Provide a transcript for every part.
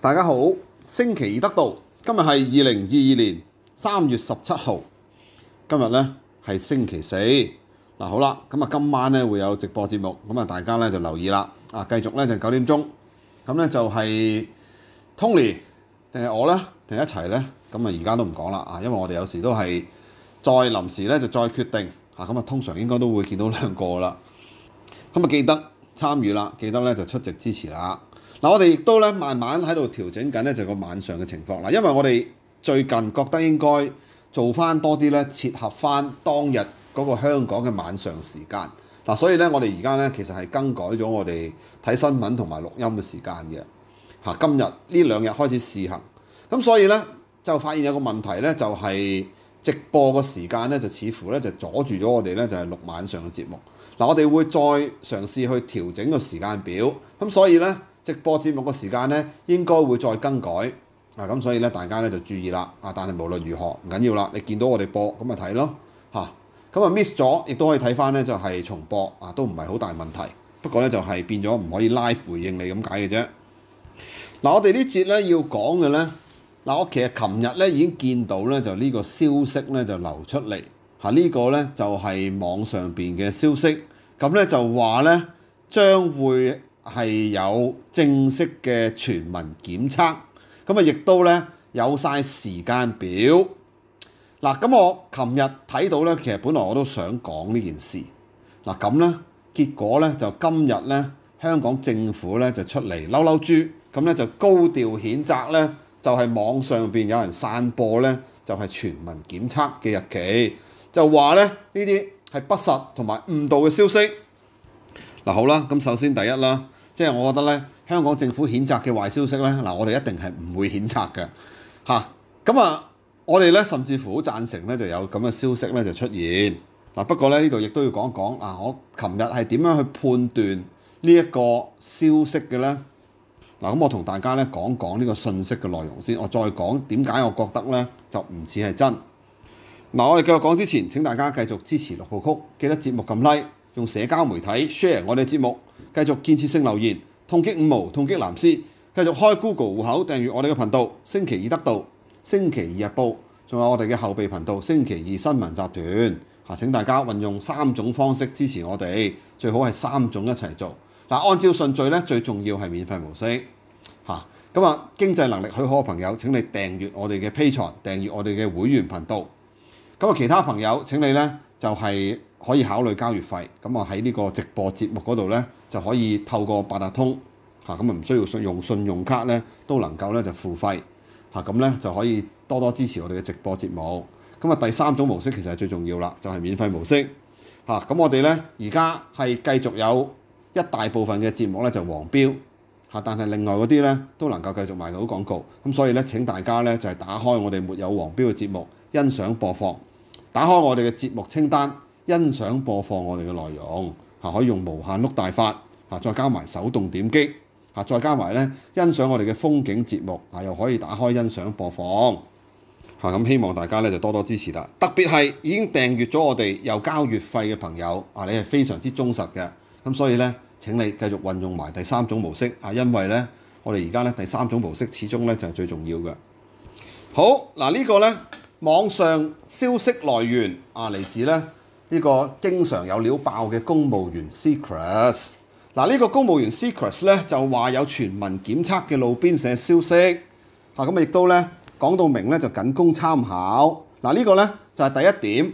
大家好，星期二得到，今日係二零二二年三月十七號，今日呢係星期四。嗱好啦，咁啊今晚咧會有直播節目，咁啊大家咧就留意啦。啊，繼續咧就九點鐘，咁咧就係 Tony 定系我咧定一齊咧？咁啊而家都唔講啦啊，因為我哋有時都係再臨時咧就再決定啊，咁啊通常應該都會見到兩個啦。咁啊記得參與啦，記得咧就出席支持啦。嗱，我哋亦都咧慢慢喺度調整緊咧，就個晚上嘅情況啦。因為我哋最近覺得應該做翻多啲咧，切合翻當日嗰個香港嘅晚上時間。嗱，所以咧我哋而家咧其實係更改咗我哋睇新聞同埋錄音嘅時間嘅。嚇，今日呢兩日開始試行，咁所以咧就發現有個問題咧，就係直播個時間咧就似乎咧就阻住咗我哋咧就係錄晚上嘅節目。嗱，我哋會再嘗試去調整個時間表，咁所以咧。直播節目嘅時間咧，應該會再更改啊！咁所以咧，大家咧就注意啦啊！但係無論如何唔緊要啦，你見到我哋播咁咪睇咯嚇。咁啊 miss 咗，亦都可以睇翻咧，就係重播啊，都唔係好大問題。不過咧就係變咗唔可以 live 回應你咁解嘅啫。嗱，我哋呢節咧要講嘅咧，嗱我其實琴日咧已經見到咧，就呢個消息咧就流出嚟嚇，呢個咧就係網上邊嘅消息，咁咧就話咧將會。係有正式嘅全民檢測，咁啊亦都咧有晒時間表。嗱，咁我琴日睇到咧，其實本來我都想講呢件事。嗱，咁咧結果咧就今日咧香港政府咧就出嚟嬲嬲豬，咁咧就高調譴責咧，就係網上邊有人散播咧就係全民檢測嘅日期，就話咧呢啲係不實同埋誤導嘅消息。嗱，好啦，咁首先第一啦。即係我覺得咧，香港政府譴責嘅壞消息咧，嗱我哋一定係唔會譴責嘅嚇。咁啊，我哋咧甚至乎好贊成咧，就有咁嘅消息咧就出現嗱。不過咧呢度亦都要講一講啊，我琴日係點樣去判斷呢一個消息嘅咧？嗱，咁我同大家咧講講呢個信息嘅內容先，我再講點解我覺得咧就唔似係真。嗱，我哋繼續講之前，請大家繼續支持六號曲，記得節目撳 like，用社交媒體 share 我哋節目。繼續建設性留言，痛擊五毛，痛擊藍絲，繼續開 Google 戶口訂閱我哋嘅頻道。星期二得到，星期二日報，仲有我哋嘅後備頻道星期二新聞集團。嚇！請大家運用三種方式支持我哋，最好係三種一齊做。嗱，按照順序咧，最重要係免費模式。嚇！咁啊，經濟能力許可嘅朋友，請你訂閱我哋嘅 P 財訂閱我哋嘅會員頻道。咁啊，其他朋友請你咧就係、可以考慮交月費，咁啊喺呢個直播節目嗰度呢，就可以透過八達通嚇，咁啊唔需要信用信用卡咧，都能夠咧就付費嚇，咁呢就可以多多支持我哋嘅直播節目。咁啊第三種模式其實係最重要啦，就係免費模式嚇。咁我哋呢而家係繼續有一大部分嘅節目呢就黃標嚇，但係另外嗰啲呢都能夠繼續賣到廣告。咁所以呢，請大家呢就係打開我哋沒有黃標嘅節目，欣賞播放，打開我哋嘅節目清單。欣賞播放我哋嘅內容，嚇可以用無限碌大法，嚇再加埋手動點擊，嚇再加埋咧欣賞我哋嘅風景節目，嚇又可以打開欣賞播放，嚇咁希望大家咧就多多支持啦。特別係已經訂閱咗我哋又交月費嘅朋友，啊你係非常之忠實嘅，咁所以咧請你繼續運用埋第三種模式，啊因為咧我哋而家咧第三種模式始終咧就係最重要嘅。好嗱，呢個咧網上消息來源啊嚟自咧。呢個經常有料爆嘅公務員 Secrets，嗱呢個公務員 Secrets 咧就話有全民檢測嘅路邊社消息，啊咁亦都咧講到明咧就僅供參考。嗱呢個咧就係第一點，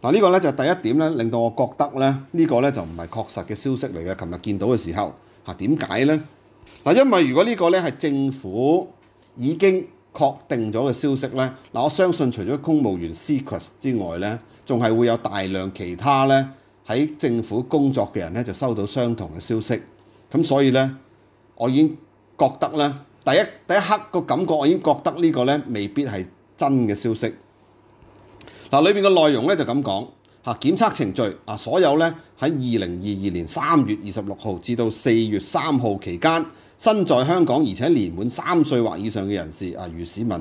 嗱呢個咧就係第一點咧令到我覺得咧呢個咧就唔係確實嘅消息嚟嘅。琴日見到嘅時候，嚇點解咧？嗱因為如果呢個咧係政府已經確定咗嘅消息咧，嗱我相信除咗公務員 secret 之外咧。仲係會有大量其他咧喺政府工作嘅人咧，就收到相同嘅消息。咁所以咧，我已經覺得咧，第一第一刻個感覺，我已經覺得呢個咧未必係真嘅消息。嗱，裏邊嘅內容咧就咁講嚇，檢測程序啊，所有咧喺二零二二年三月二十六號至到四月三號期間，身在香港而且年滿三歲或以上嘅人士啊，如市民。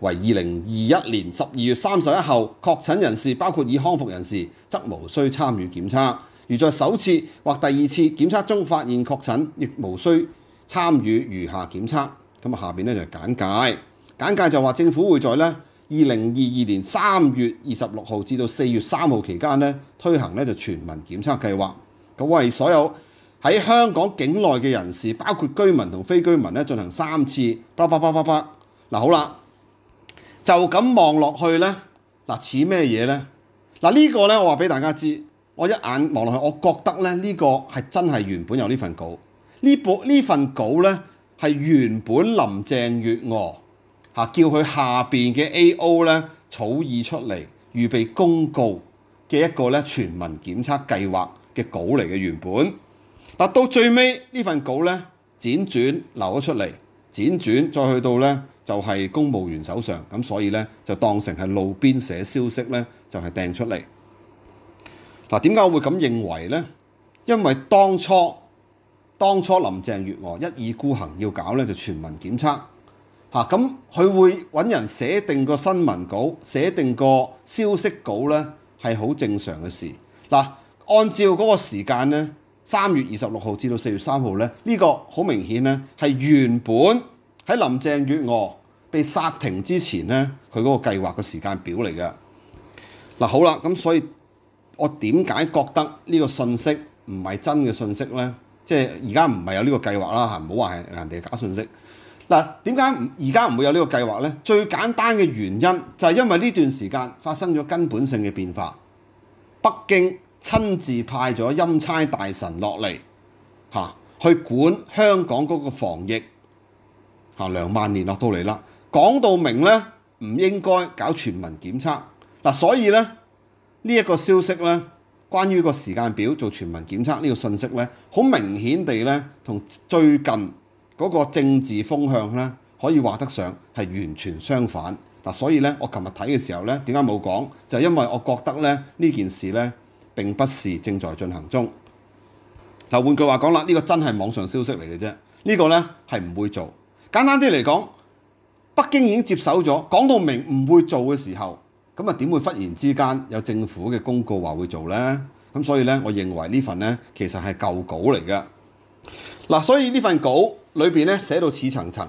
為二零二一年十二月三十一號確診人士，包括已康復人士，則無需參與檢測；如在首次或第二次檢測中發現確診，亦無需參與餘下檢測。咁啊下邊咧就簡介，簡介就話政府會在咧二零二二年三月二十六號至到四月三號期間咧推行咧就全民檢測計劃，咁為所有喺香港境內嘅人士，包括居民同非居民咧進行三次，叭叭叭叭叭，嗱好啦，就咁望落去咧，嗱似咩嘢咧？嗱呢個咧我話俾大家知，我一眼望落去，我覺得咧呢個係真係原本有呢份稿。呢部呢份稿咧係原本林鄭月娥嚇叫佢下邊嘅 A.O. 咧草擬出嚟，預備公告嘅一個咧全民檢測計劃嘅稿嚟嘅原本。嗱到最尾呢份稿咧輾轉流咗出嚟，輾轉再去到咧就係公務員手上，咁所以咧就當成係路邊寫消息咧就係掟出嚟。嗱點解我會咁認為咧？因為當初當初林鄭月娥一意孤行要搞咧就全民檢測嚇，咁佢會揾人寫定個新聞稿、寫定個消息稿咧係好正常嘅事。嗱，按照嗰個時間咧，三月二十六號至到四月三號咧，呢個好明顯咧係原本喺林鄭月娥被殺停之前咧，佢嗰個計劃嘅時間表嚟嘅。嗱好啦，咁所以我點解覺得呢個信息唔係真嘅信息咧？即係而家唔係有呢個計劃啦嚇，唔好話係人哋假信息。嗱，點解而家唔會有呢個計劃咧？最簡單嘅原因就係因為呢段時間發生咗根本性嘅變化，北京親自派咗陰差大臣落嚟嚇，去管香港嗰個防疫嚇。梁萬年落到嚟啦，講到明咧唔應該搞全民檢測嗱，所以咧呢一個消息咧。關於個時間表做全民檢測呢個信息咧，好明顯地咧，同最近嗰個政治風向咧，可以話得上係完全相反嗱。所以咧，我琴日睇嘅時候咧，點解冇講？就係因為我覺得咧呢件事咧並不是正在進行中。嗱，換句話講啦，呢個真係網上消息嚟嘅啫，呢個咧係唔會做。簡單啲嚟講，北京已經接手咗，講到明唔會做嘅時候。咁啊，點會忽然之間有政府嘅公告話會做呢？咁所以呢，我認為呢份呢其實係舊稿嚟嘅。嗱，所以呢份稿裏邊呢寫到似層層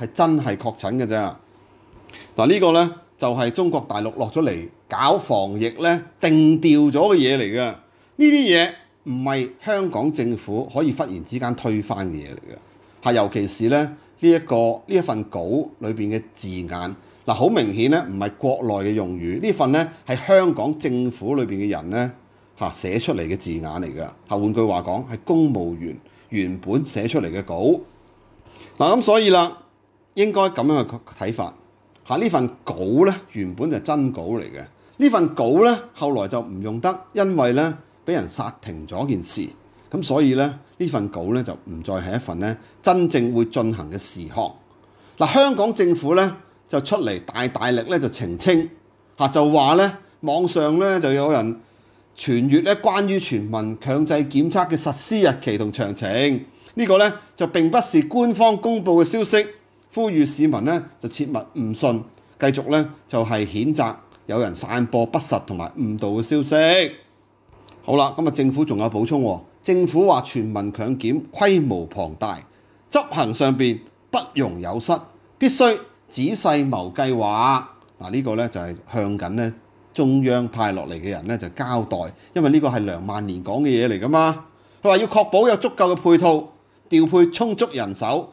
係真係確診嘅啫。嗱、這個、呢個咧就係、中國大陸落咗嚟搞防疫咧定調咗嘅嘢嚟嘅。呢啲嘢唔係香港政府可以忽然之間推翻嘅嘢嚟嘅。係尤其是咧呢一、個呢一份稿裏邊嘅字眼。嗱，好明顯咧，唔係國內嘅用語，呢份咧係香港政府裏邊嘅人咧嚇寫出嚟嘅字眼嚟㗎。嚇，換句話講，係公務員原本寫出嚟嘅稿。嗱，咁所以啦，應該咁樣嘅睇法嚇。呢份稿咧原本就真稿嚟嘅。呢份稿咧後來就唔用得，因為咧俾人殺停咗件事。咁所以咧呢份稿咧就唔再係一份咧真正會進行嘅事項。嗱，香港政府咧。就出嚟大大力咧就澄清嚇，就話咧網上咧就有人傳閱咧關於全民強制檢測嘅實施日期同詳情，呢個咧就並不是官方公佈嘅消息，呼籲市民咧就切勿誤信，繼續咧就係譴責有人散播不實同埋誤導嘅消息。好啦，咁啊政府仲有補充，政府話全民強檢規模龐大，執行上邊不容有失，必須仔細謀計劃，嗱、呢個咧就係向緊咧中央派落嚟嘅人咧就交代，因為呢個係梁萬年講嘅嘢嚟噶嘛。佢話要確保有足夠嘅配套，調配充足人手，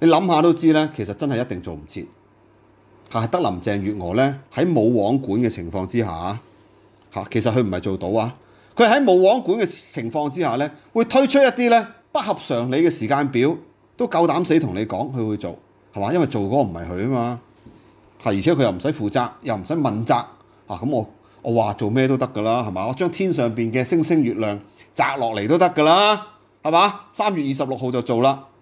你諗下都知咧，其實真係一定做唔切係得林鄭月娥咧喺冇網管嘅情況之下嚇，其實佢唔係做到啊，佢喺冇網管嘅情況之下咧，會推出一啲咧不合常理嘅時間表，都夠膽死同你講佢會做，係嘛？因為做嗰個唔係佢啊嘛，係而且佢又唔使負責，又唔使問責啊，咁我我話做咩都得㗎啦，係嘛？我將天上邊嘅星星月亮摘落嚟都得㗎啦，係嘛？三月二十六號就做啦，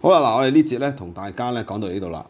好啦，嗱，我哋呢節咧同大家咧講到呢度啦。